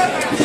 You.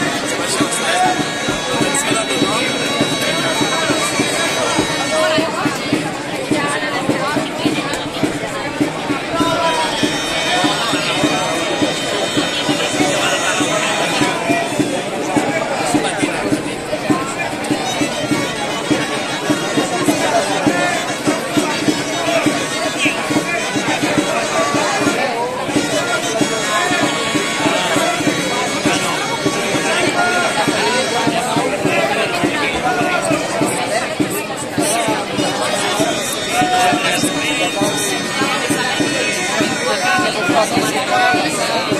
Yes.